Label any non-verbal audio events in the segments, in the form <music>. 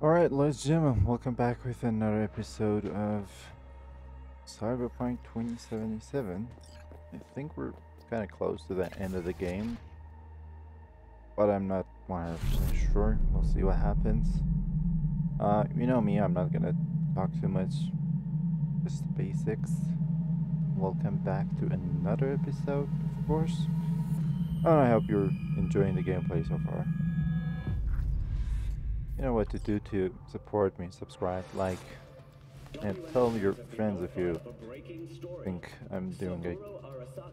Alright, Let's Jim, welcome back with another episode of Cyberpunk 2077. I think we're kind of close to the end of the game, but I'm not 100% sure. We'll see what happens. Uh, you know me, I'm not gonna talk too much, just the basics. Welcome back to another episode, of course. And I hope you're enjoying the gameplay so far. You know what to do to support me, subscribe, like, and tell your friends if you think I'm doing a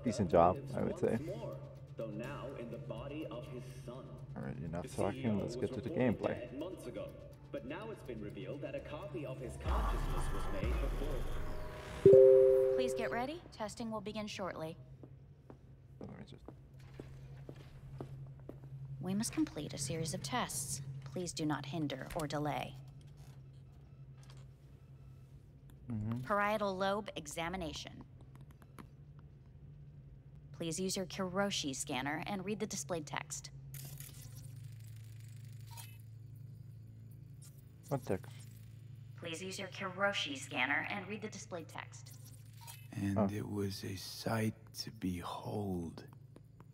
decent job, I would say. Alright, enough talking, let's get to the gameplay. But now it's been revealed that a copy of his consciousness was made before. Please get ready. Testing will begin shortly. We must complete a series of tests. Please do not hinder or delay. Mm -hmm. Parietal lobe examination. Please use your Kiroshi scanner and read the displayed text. What text? Please use your Kiroshi scanner and read the displayed text. And oh. it was a sight to behold,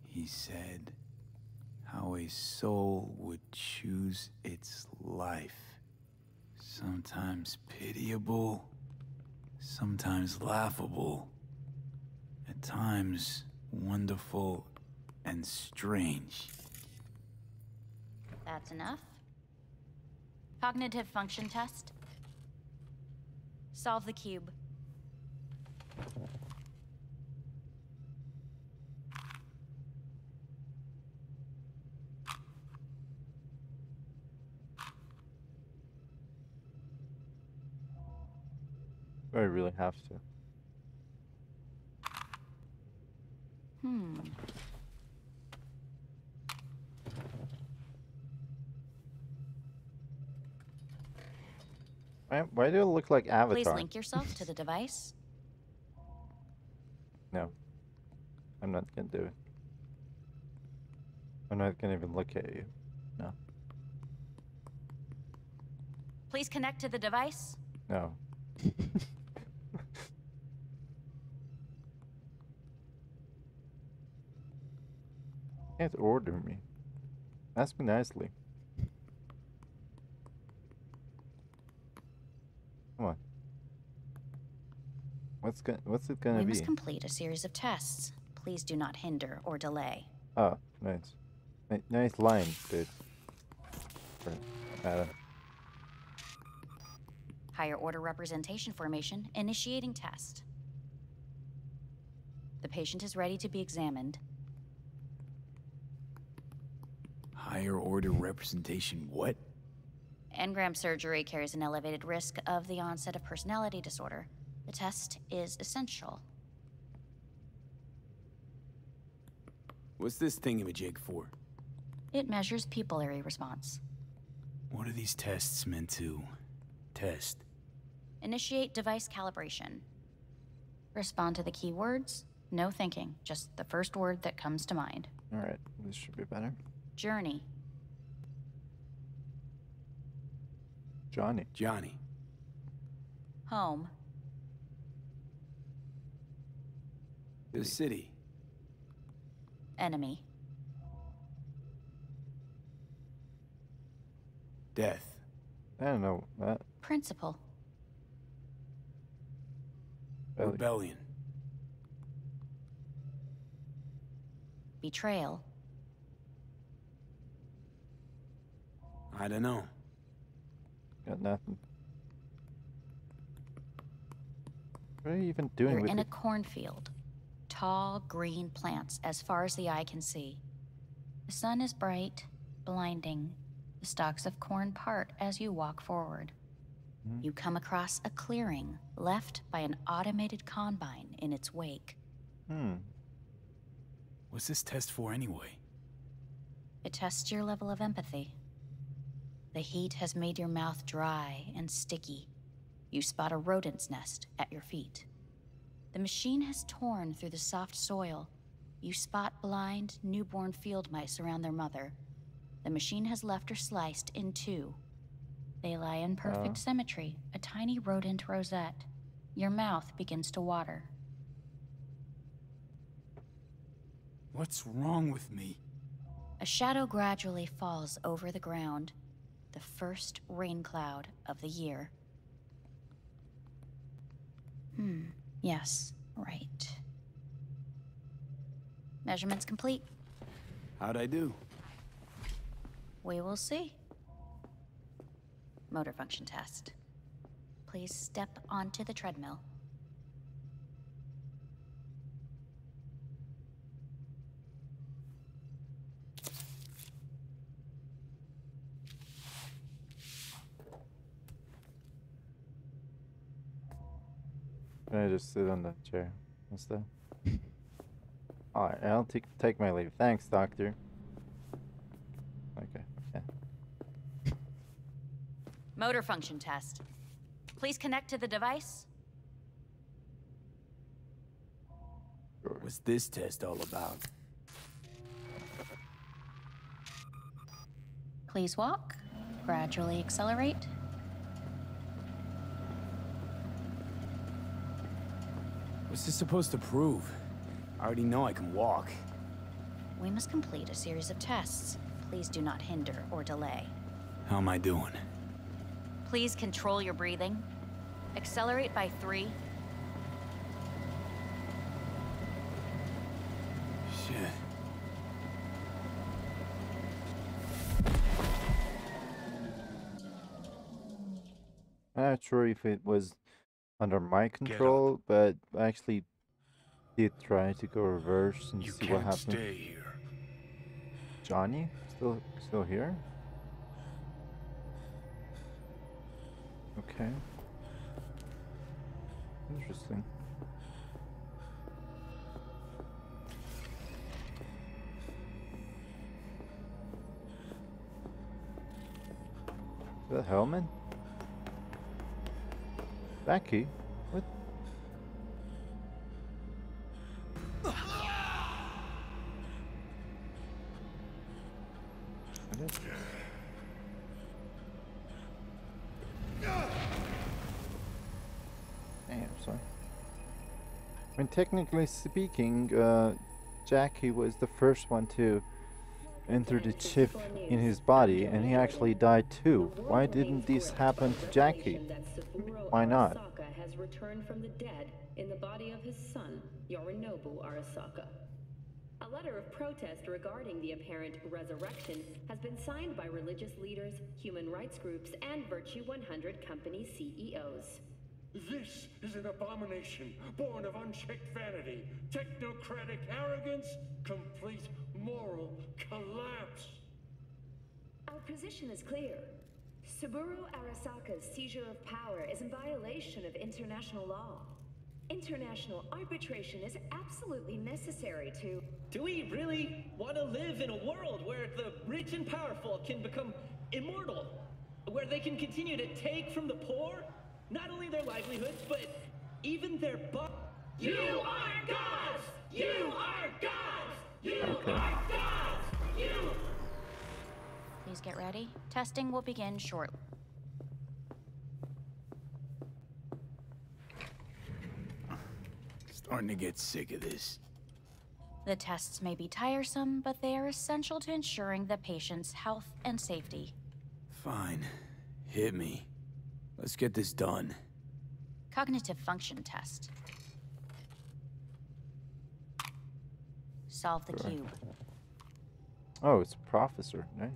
he said how a soul would choose its life. Sometimes pitiable, sometimes laughable, at times wonderful and strange. That's enough. Cognitive function test. Solve the cube. I really have to. Hmm. Why, why do it look like Avatar? Please link yourself to the device. <laughs> No. I'm not gonna do it. I'm not gonna even look at you. No. Please connect to the device. No. <laughs> can't order me. Ask me nicely. Come on. What's go what's it gonna we be? We must complete a series of tests. Please do not hinder or delay. Oh, nice. N nice line, dude. Adam. Higher order representation formation initiating test. The patient is ready to be examined. Higher order representation what? Engram surgery carries an elevated risk of the onset of personality disorder. The test is essential. What's this thingamajig for? It measures pupillary response. What are these tests meant to test? Initiate device calibration. Respond to the keywords. No thinking, just the first word that comes to mind. Alright, this should be better. Journey. Johnny. Johnny. Home. The city. Enemy. Death. I don't know that. Principal. Rebellion. Betrayal. I don't know. Got nothing. What are you even doing You're with in a cornfield. Tall, green plants as far as the eye can see. The sun is bright, blinding. The stalks of corn part as you walk forward. Hmm. You come across a clearing left by an automated combine in its wake. Hmm. What's this test for anyway? It tests your level of empathy. The heat has made your mouth dry and sticky. You spot a rodent's nest at your feet. The machine has torn through the soft soil. You spot blind, newborn field mice around their mother. The machine has left her sliced in two. They lie in perfect Oh. symmetry, a tiny rodent rosette. Your mouth begins to water. What's wrong with me? A shadow gradually falls over the ground, the first rain cloud of the year. Hmm, yes, right. Measurements complete. How'd I do? We will see. Motor function test. Please step onto the treadmill. Can I just sit on the chair instead? <laughs> Alright, I'll take take my leave. Thanks, doctor. Okay, yeah. Motor function test. Please connect to the device. Sure. What's this test all about? Please walk. Gradually accelerate. What's this supposed to prove? I already know I can walk. We must complete a series of tests. Please do not hinder or delay. How am I doing? Please control your breathing. Accelerate by three. Shit. I'm not sure if it was under my control, but I actually did try to go reverse and You see what happened. stay here. Johnny? Still still here? Okay. Interesting. The helmet? Becky? What? What? Damn, sorry. I mean, technically speaking, uh, Jackie was the first one to enter a chip in his body, and he actually died too. Why didn't this happen to Jackie? Why not? Arasaka has returned from the dead in the body of his son, Yorinobu Arasaka. A letter of protest regarding the apparent resurrection has been signed by religious leaders, human rights groups, and Virtue 100 company CEOs. This is an abomination born of unchecked vanity, technocratic arrogance, complete moral collapse. Our position is clear. Saburo Arasaka's seizure of power is in violation of international law. International arbitration is absolutely necessary to. Do we really want to live in a world where the rich and powerful can become immortal? Where they can continue to take from the poor, not only their livelihoods, but even their bu- You are gods! You are gods! Okay. are gods! You Please get ready. Testing will begin shortly. Starting to get sick of this. The tests may be tiresome, but they are essential to ensuring the patient's health and safety. Fine. Hit me. Let's get this done. Cognitive function test. Solve the Sure. cube. Oh, it's a Professor. Nice.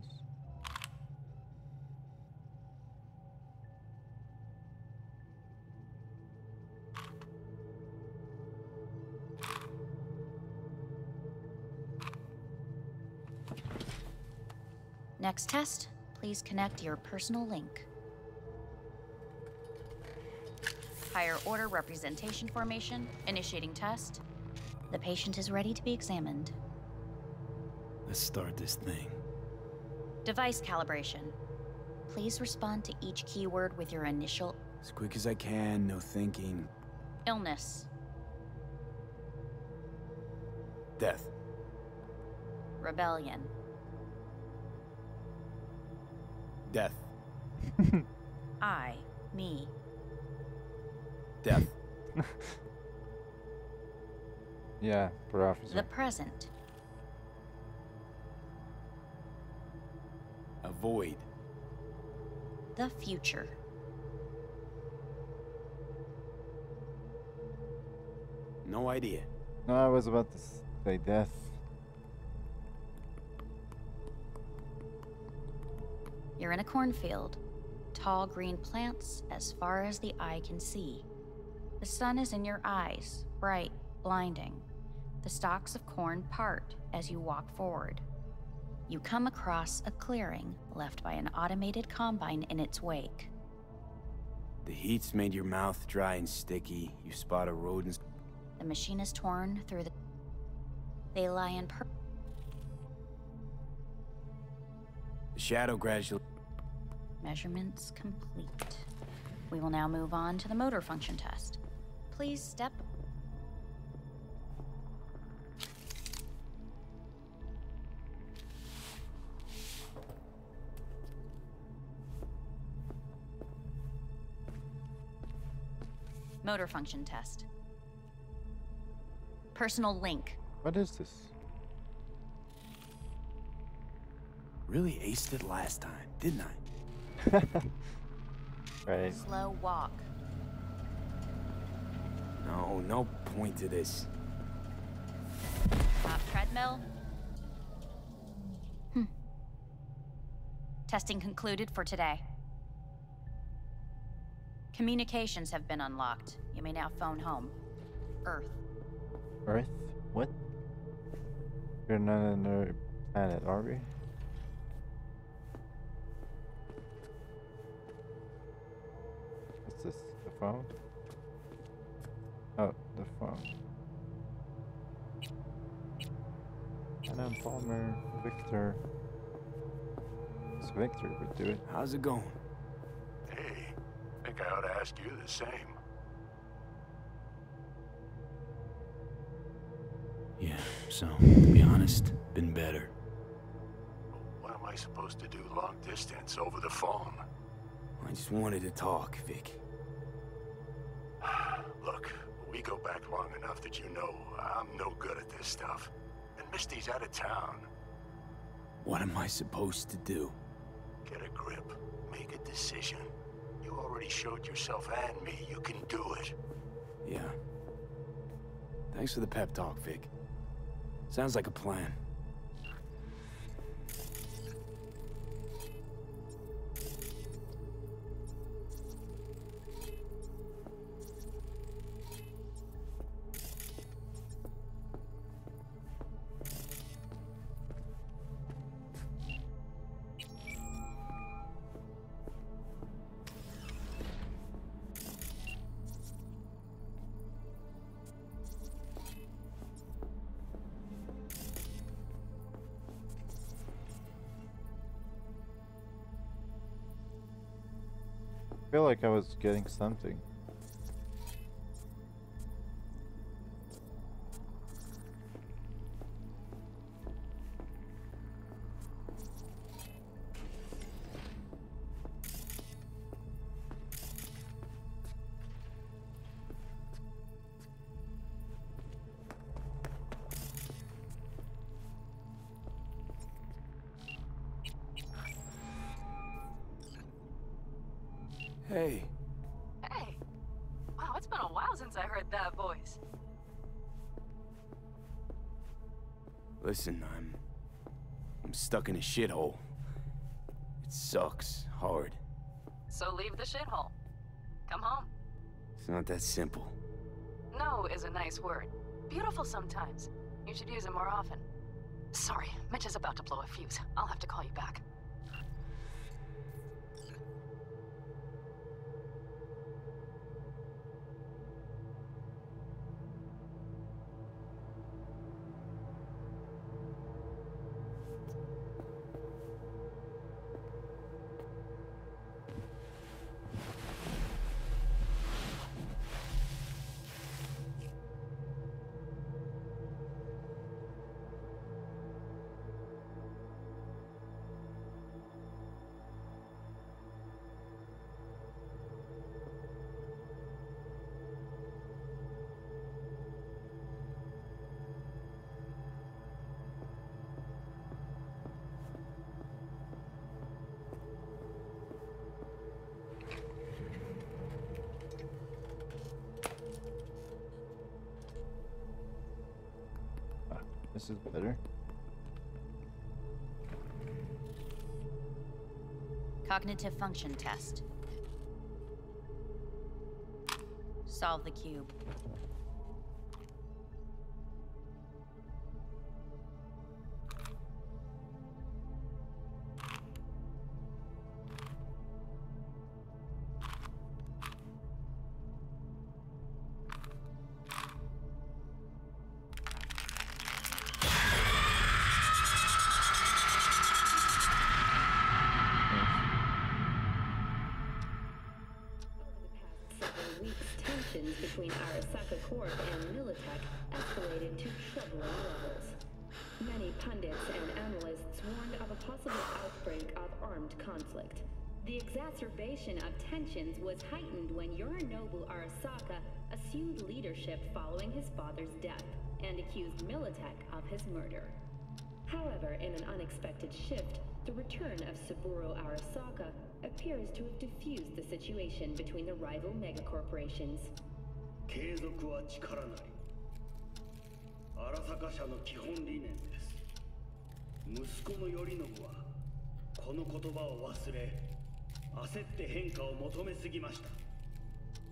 Next test, please connect your personal link. Higher order representation formation, initiating test. The patient is ready to be examined. Let's start this thing. Device calibration. Please respond to each keyword with your initial As quick as I can, no thinking. illness, Death. rebellion, Death. <laughs> I, me. Death. <laughs> Yeah, per officer. The present. Avoid. The future. No idea. No, I was about to say death. You're in a cornfield. Tall green plants as far as the eye can see. The sun is in your eyes, bright, blinding. The stalks of corn part as you walk forward. You come across a clearing left by an automated combine in its wake. The heat's made your mouth dry and sticky. You spot a rodent. The machine is torn through the. They lie in per. The shadow gradually. Measurements complete. We will now move on to the motor function test. Please step. Motor function test. Personal link. What is this? Really aced it last time, didn't I? <laughs> Right. Slow walk. No, no point to this. Top treadmill. Hmm. Testing concluded for today. Communications have been unlocked. You may now phone home. Earth. Earth? What? We're not on another planet, are we? What's this? The phone? Oh, the phone. Anna Palmer, Victor. It's Victor would do it. How's it going? Think I ought to ask you the same. Yeah, so, to be honest, been better. What am I supposed to do long distance over the phone? I just wanted to talk, Vic. <sighs> Look, we go back long enough that you know I'm no good at this stuff. And Misty's out of town. What am I supposed to do? Get a grip. Make a decision. You already showed yourself and me you can do it. Yeah. Thanks for the pep talk, Vic. Sounds like a plan. I was getting something. Hey, Hey. Wow, it's been a while since I heard that voice. listen, I'm... I'm stuck in a shithole. It sucks, hard. So leave the shithole. Come home. It's not that simple. No is a nice word. Beautiful sometimes. You should use it more often. Sorry, Mitch is about to blow a fuse. I'll have to call you back. This is better. Cognitive function test. Solve the cube. Yorinobu Arasaka assumed leadership following his father's death and accused Militech of his murder. However, in an unexpected shift, the return of Saburo Arasaka appears to have diffused the situation between the rival megacorporations. 継続は力なり荒坂社の基本理念です息子の頼信はこの言葉を忘れ焦って変化を求めすぎました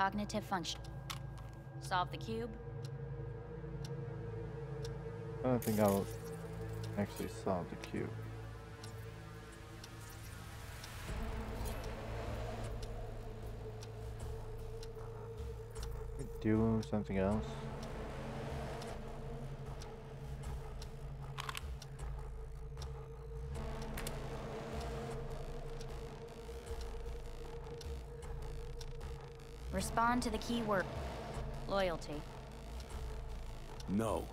cognitive function. Solve the cube. I don't think I'll actually solve the cube. Do something else. Respond to the keyword. Loyalty. No.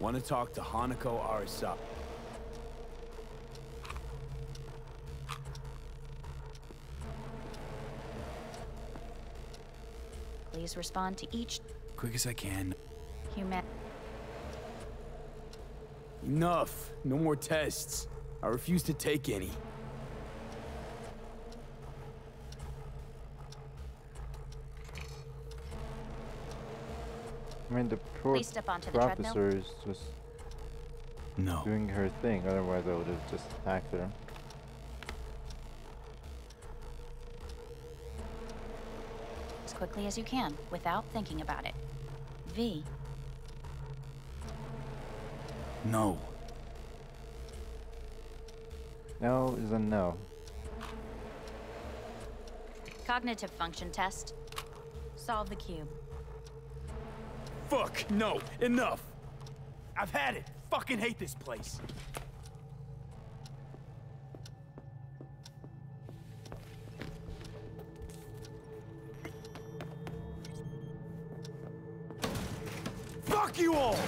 Want to talk to Hanako Arasaka. Please respond to each Quick as I can. human. Enough. No more tests. I refuse to take any. Mean, the pro Please step onto the treadmill. professor is just No. doing her thing. Otherwise, I would have just attacked her. as quickly as you can without thinking about it. V. No. No is a no. Cognitive function test. Solve the cube. Fuck. No. Enough. I've had it. Fucking hate this place. Fuck you all!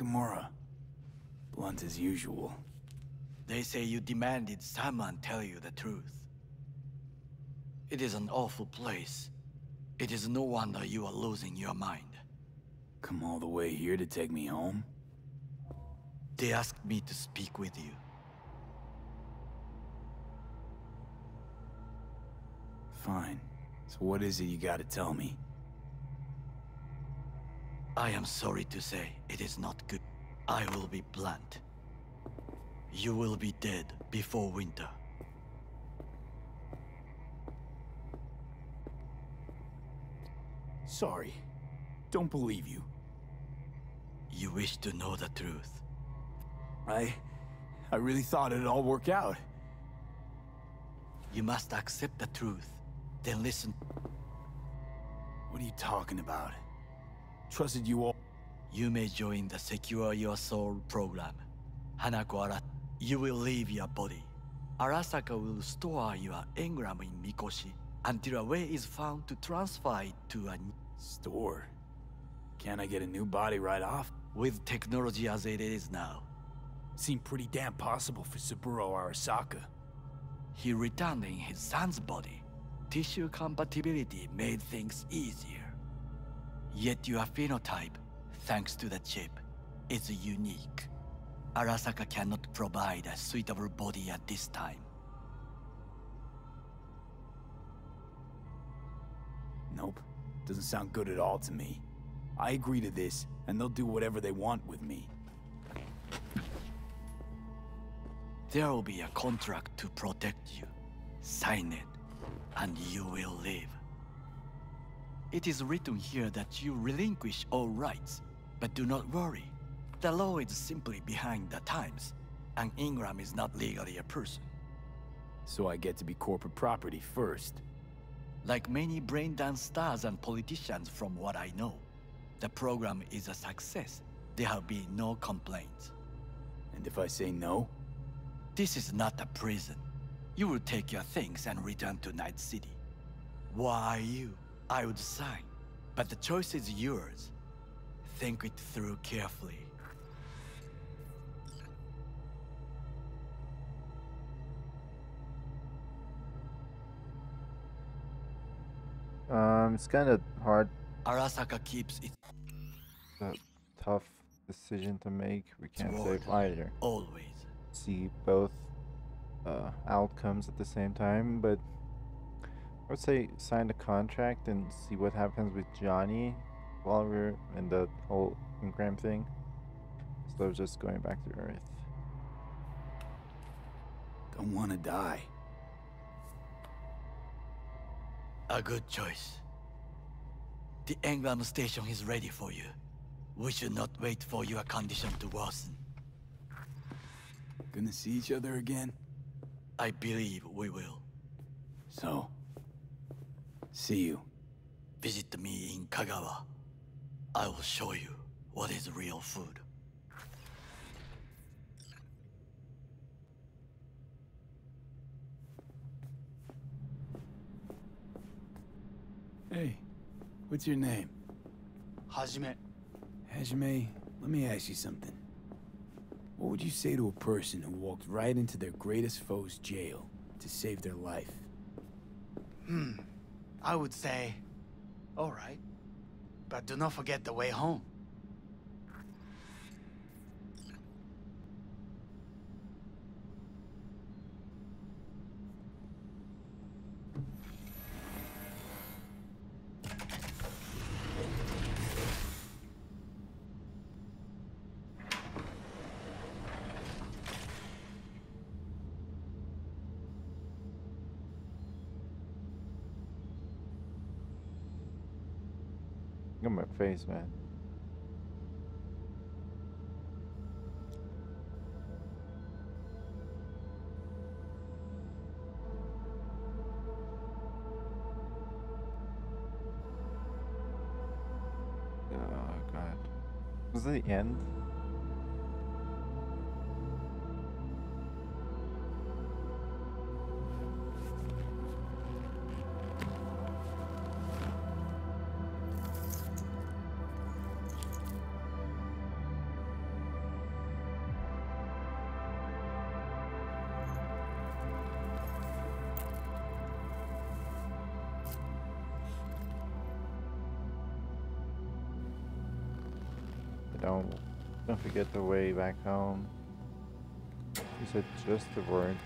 Takemura. Blunt as usual. They say you demanded someone tell you the truth. It is an awful place. It is no wonder you are losing your mind. Come all the way here to take me home? They asked me to speak with you. Fine. So what is it you gotta tell me? I am sorry to say, it is not good. I will be blunt. You will be dead before winter. Sorry. Don't believe you. You wish to know the truth. I... I really thought it'd all work out. You must accept the truth. Then listen. What are you talking about? Trusted you all. You may join the Secure Your Soul program. Hanako you will leave your body. Arasaka will store your engram in Mikoshi until a way is found to transfer it to a Store? Can't I get a new body right off? with technology as it is now. Seemed pretty damn possible for Saburo Arasaka. He returned in his son's body. Tissue compatibility made things easier. Yet your phenotype, thanks to the chip, is unique. Arasaka cannot provide a suitable body at this time. Nope. Doesn't sound good at all to me. I agree to this, and they'll do whatever they want with me. There will be a contract to protect you. Sign it, and you will live. It is written here that you relinquish all rights, but do not worry. The law is simply behind the times, and Engram is not legally a person. So I get to be corporate property first. Like many brain dance stars and politicians from what I know, the program is a success. There have been no complaints. And if I say no? This is not a prison. You will take your things and return to Night City. Why are you? I would sign. But the choice is yours. Think it through carefully. Um, it's kind of hard, Arasaka keeps its a tough decision to make. We can't save either. always. See both uh, outcomes at the same time, but I would say sign the contract and see what happens with Johnny while we're in the whole Engram thing. Instead of just going back to Earth. Don't want to die. A good choice. The Engram station is ready for you. We should not wait for your condition to worsen. Gonna see each other again? I believe we will. So, see you. Visit me in Kagawa. I will show you what is real food. Hey, what's your name? Hajime. Hajime, let me ask you something. What would you say to a person who walked right into their greatest foe's jail to save their life? Hmm. I would say, all right. But do not forget the way home. Face, man. Oh god. Was it the end? Don't don't forget the way back home. You said just the word.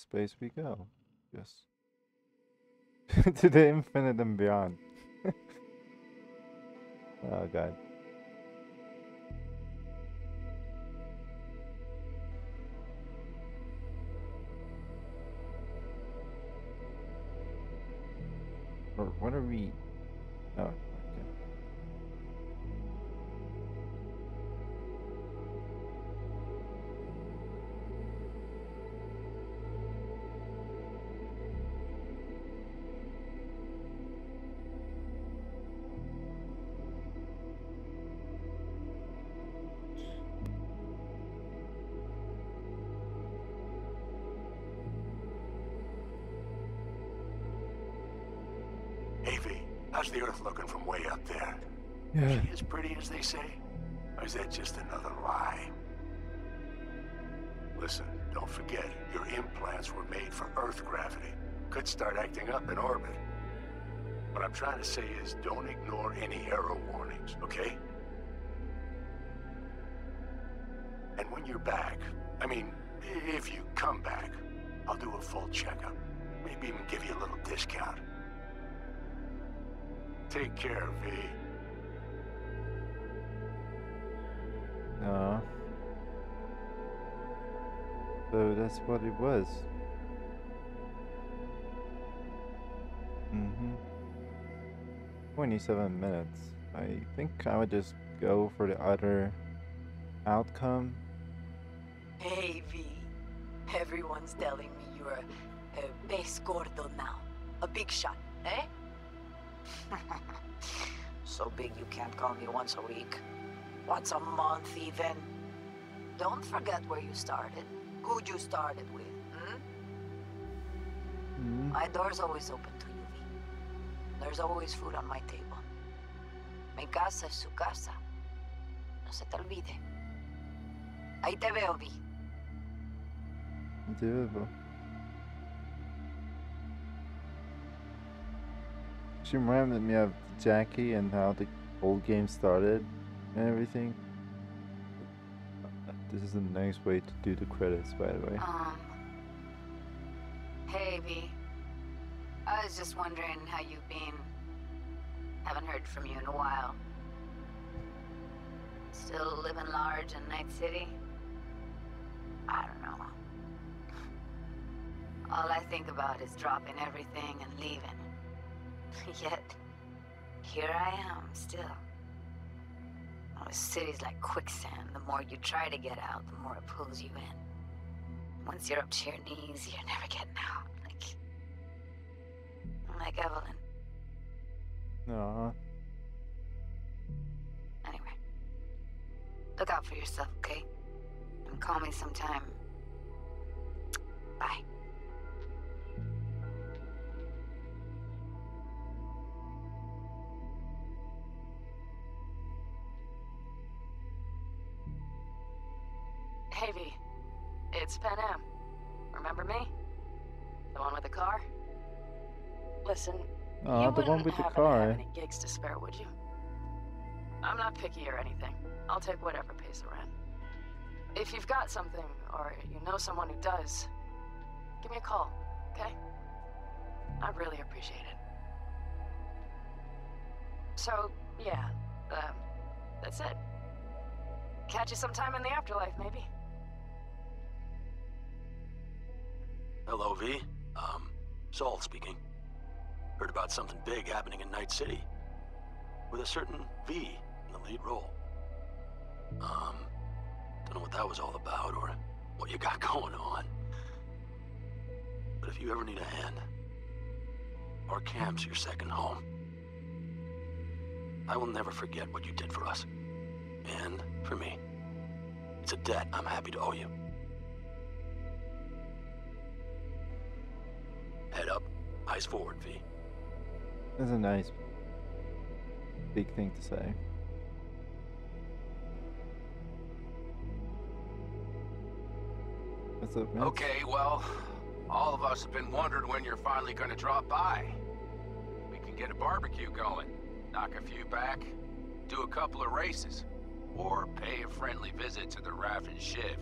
Space we go. Yes. <laughs> to the infinite and beyond. <laughs> oh god. How's the Earth looking from way up there? Yeah. She as pretty as they say? Or is that just another lie? Listen, don't forget, your implants were made for Earth gravity. Could start acting up in orbit. What I'm trying to say is don't ignore any error warnings, okay? And when you're back, I mean, if you come back, I'll do a full checkup. Maybe even give you a little discount. Take care, of V. No. So that's what it was. Mm-hmm. 27 minutes. I think I would just go for the other outcome. Hey, V. Everyone's telling me you're a, a pez gordo now. A big shot, eh? <laughs> so big you can't call me once a week. Once a month, even. Don't forget where you started. Who'd you started with, hmm? Mm. My door's always open to you, V. There's always food on my table. Mi casa es su casa. No se te olvide. Ahí te veo, V. Doable. She reminded me of Jackie and how the old game started and everything. This is a nice way to do the credits, by the way. Um. Hey, V. I was just wondering how you've been. Haven't heard from you in a while. Still living large in Night City? I don't know. <laughs> All I think about is dropping everything and leaving. <laughs> Yet, here I am, still. The city's like quicksand. The more you try to get out, the more it pulls you in. Once you're up to your knees, you're never getting out. Like, like Evelyn. Aw. Anyway, look out for yourself, okay? And call me sometime. Bye. Aw, you the one wouldn't with the happen to car. Have any gigs to spare, would you? I'm not picky or anything. I'll take whatever pays the rent. If you've got something, or you know someone who does, give me a call, okay? I really appreciate it. So, yeah, um, that's it. Catch you sometime in the afterlife, maybe. Hello, V. Um, Saul speaking. Heard about something big happening in Night City. With a certain V in the lead role. Um, don't know what that was all about or what you got <laughs> going on. But if you ever need a hand, our camp's your second home. I will never forget what you did for us. And for me. It's a debt I'm happy to owe you. Head up, eyes forward, V. That's a nice big thing to say. What's up, man? Okay, well, all of us have been wondering when you're finally gonna drop by. We can get a barbecue going, knock a few back, do a couple of races, or pay a friendly visit to the Raffen Shiv.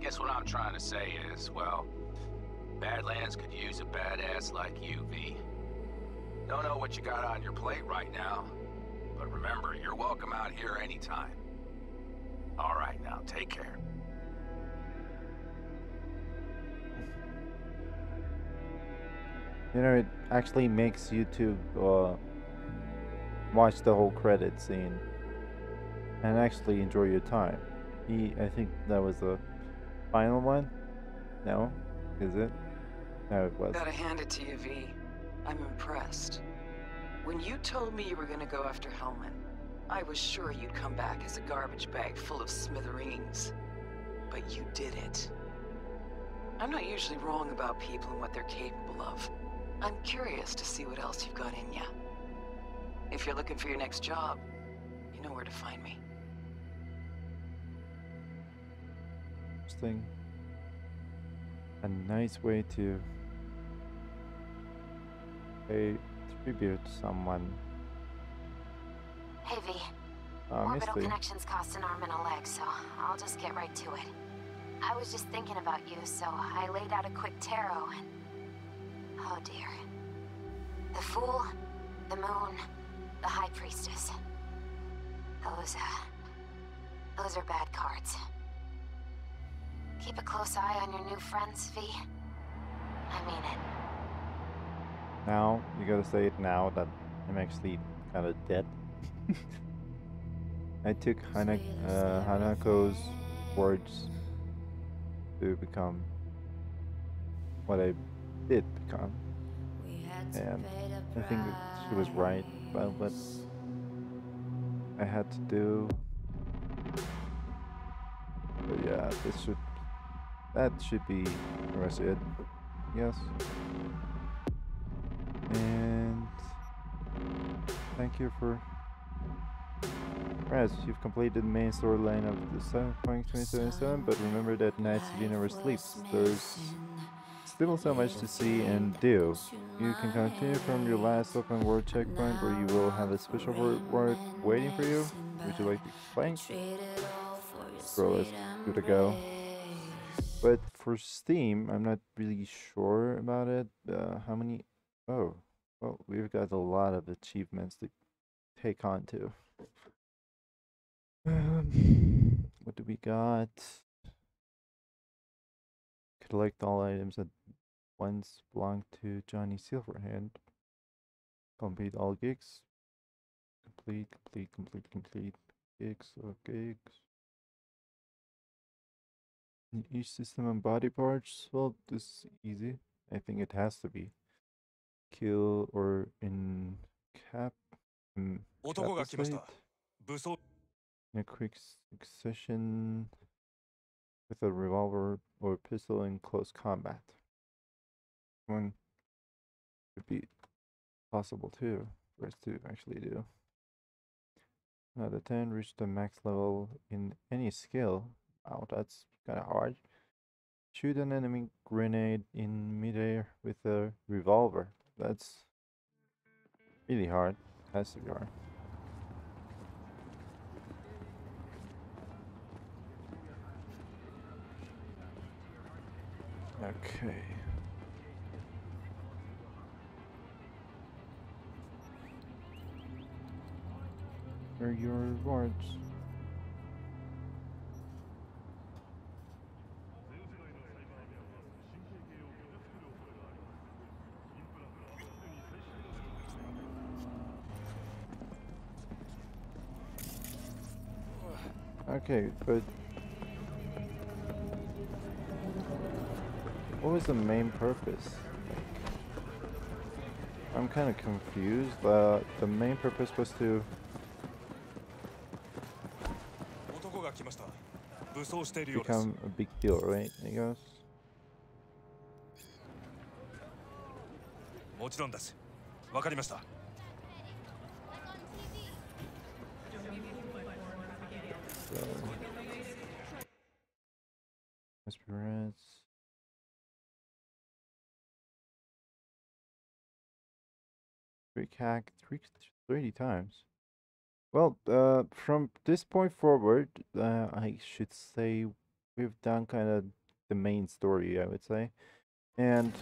guess what I'm trying to say is, well, Badlands could use a badass like you, V. Don't know what you got on your plate right now, but remember, you're welcome out here anytime. All right, now, take care. You know, it actually makes YouTube uh, watch the whole credit scene and actually enjoy your time. He, I think that was the final one. No, is it? No, it was. Gotta hand it to you, V. I'm impressed. When you told me you were gonna go after Hellman, I was sure you'd come back as a garbage bag full of smithereens. But you did it. I'm not usually wrong about people and what they're capable of. I'm curious to see what else you've got in ya. If you're looking for your next job, you know where to find me. Interesting. A nice way to pay tribute to someone. Hey, V. Uh, Orbital Misty. connections cost an arm and a leg, so I'll just get right to it. I was just thinking about you, so I laid out a quick tarot and... Oh dear. The Fool, the Moon, the High Priestess. Those, uh... Those are bad cards. Keep a close eye on your new friends, V. I mean it. Now, you gotta say it now that I'm actually kind of dead. I took Hana, uh, Hanako's words to become what I did become. And I think she was right about what I had to do. But yeah, this should that should be the rest of it. Yes. And thank you for Raz, you've completed the main storyline of the 7.2077, but remember that Night City never sleeps. There's still so much to see and do. You can continue from your last open world checkpoint where you will have a special reward waiting for you. Would you like to explain? Let's give it a go. But for Steam, I'm not really sure about it. Uh, how many? Oh, well, we've got a lot of achievements to take on to. Um, what do we got? Collect all items that once belonged to Johnny Silverhand. Complete all gigs. Complete, complete, complete, complete gigs or gigs. Each system and body parts. Well, this is easy. I think it has to be kill or in cap. In a quick succession with a revolver or pistol in close combat. One would be possible too for us to actually do. Now the 10 reached the max level in any skill. Wow, that's kinda hard. Shoot an enemy grenade in midair with a revolver. That's really hard. Has to be hard. Okay. Where are your rewards? Okay, but what was the main purpose? I'm kind of confused. Uh, the main purpose was to 男が来ました。武装しているようです。 become a big deal, right? I guess. もちろんです。わかりました。 Hack three thirty times. Well, uh, from this point forward, uh, I should say we've done kind of the main story, I would say. And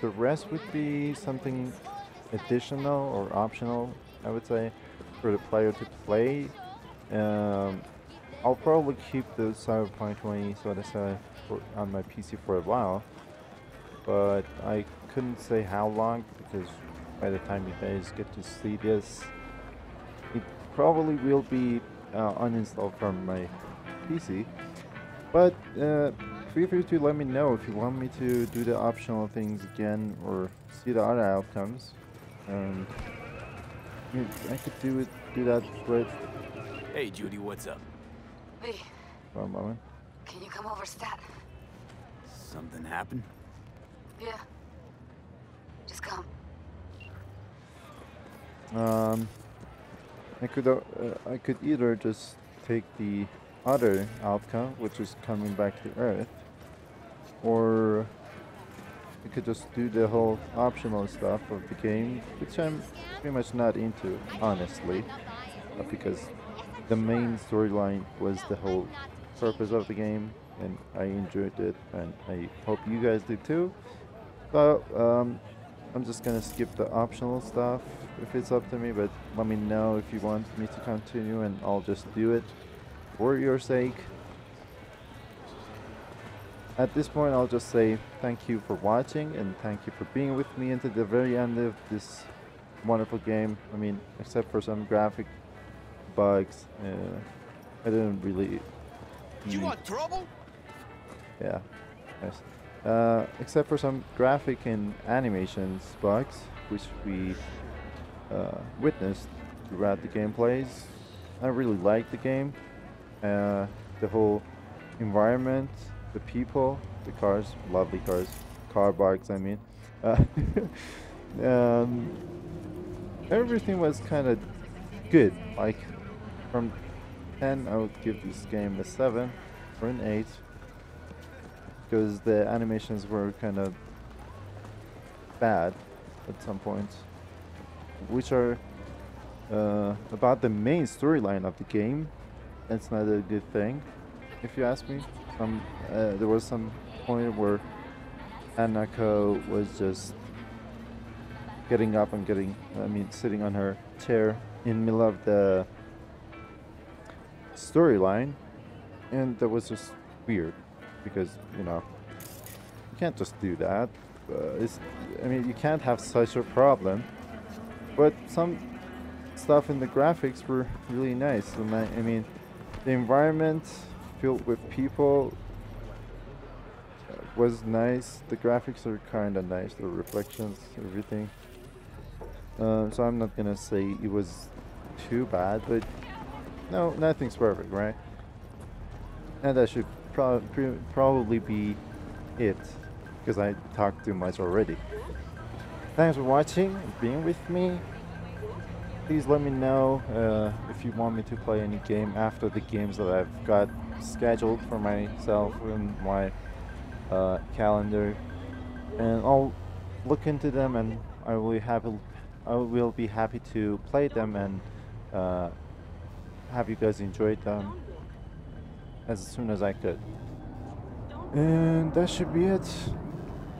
the rest would be something additional or optional, I would say, for the player to play. Um, I'll probably keep the Cyberpunk 2077 for, on my PC for a while, but I couldn't say how long because by the time you guys get to see this, it probably will be uh, uninstalled from my PC. But uh, feel free to let me know if you want me to do the optional things again or see the other outcomes. Um, I could do it, do that right. Hey, Judy, what's up? V, One moment. can you come over stat? Something happened? Yeah. Just come. Um, I could uh, I could either just take the other outcome, which is coming back to Earth, or I could just do the whole optional stuff of the game, which I'm pretty much not into, honestly, uh, because the main storyline was the whole purpose of the game, and I enjoyed it, and I hope you guys did too. So, um, I'm just gonna skip the optional stuff if it's up to me, but let me know if you want me to continue and I'll just do it for your sake. At this point, I'll just say thank you for watching and thank you for being with me until the very end of this wonderful game. I mean, except for some graphic bugs, uh, I didn't really. You want trouble? yeah, yes. Uh, except for some graphic and animations bugs, which we uh, witnessed throughout the gameplays. I really liked the game. Uh, the whole environment, the people, the cars, lovely cars, car bugs, I mean. Uh, <laughs> um, everything was kind of good. Like, from 10, I would give this game a 7 or an 8 because the animations were kind of bad at some points, which are uh, about the main storyline of the game. That's not a good thing, if you ask me. Some uh, there was some point where Hanako was just getting up and getting, I mean, sitting on her chair in the middle of the storyline, and that was just weird because you know you can't just do that. Uh, I mean, you can't have such a problem. But some stuff in the graphics were really nice. And I, I mean, the environment filled with people uh, was nice. The graphics are kind of nice. The reflections, everything. Uh, so I'm not gonna say it was too bad, but no, nothing's perfect, right? And that should pro probably be it, because I talked too much already. Thanks for watching and being with me. Please let me know uh, if you want me to play any game after the games that I've got scheduled for myself in my uh, calendar, and I'll look into them and I will have I will be happy to play them and uh, have you guys enjoy them as soon as I could. And that should be it.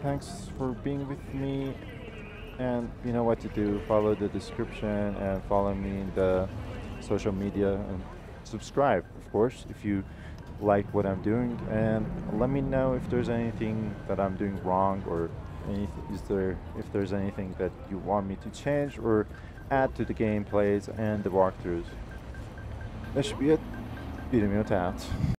Thanks for being with me. And you know what to do. Follow the description and follow me in the social media and subscribe, of course, if you like what I'm doing. And let me know if there's anything that I'm doing wrong or anything, is there if there's anything that you want me to change or add to the gameplays and the walkthroughs. That should be it. Me out.